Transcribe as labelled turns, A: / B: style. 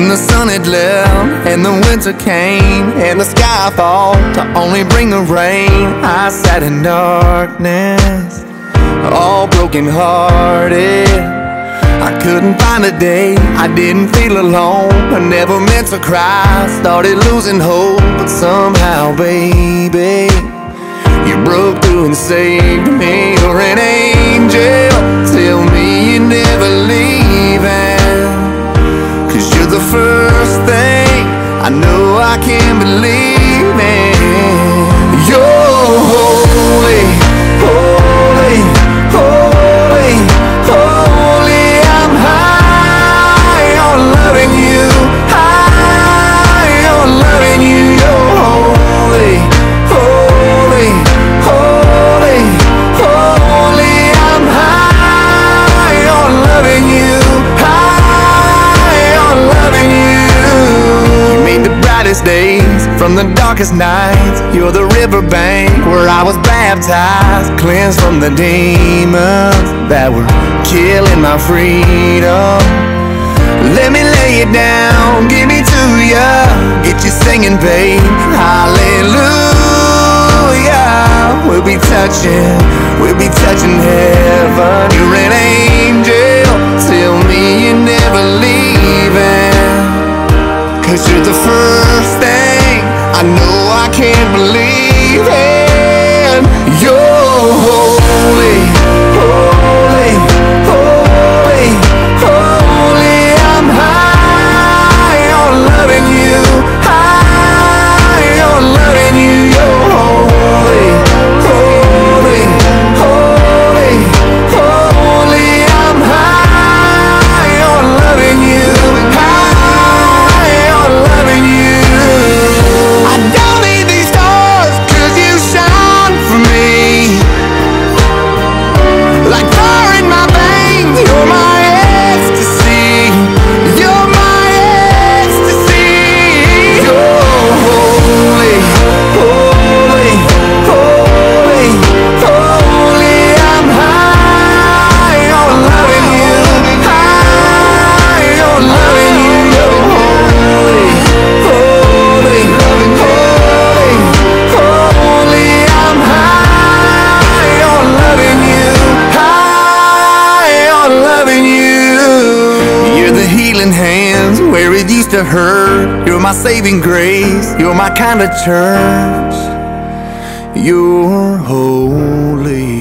A: left and the winter came and the sky fall to only bring the rain. I sat in darkness, all broken hearted. I couldn't find a day I didn't feel alone. I never meant to cry, started losing hope, but somehow, baby, you broke through and saved me. Brightest days from the darkest nights. You're the riverbank where I was baptized, cleansed from the demons that were killing my freedom. Let me lay it down, give me to ya, get you singing, babe. Hallelujah. We'll be touching, we'll be touching heaven. You're I can't believe where it used to hurt. You're my saving grace. You're my kind of church. You're holy.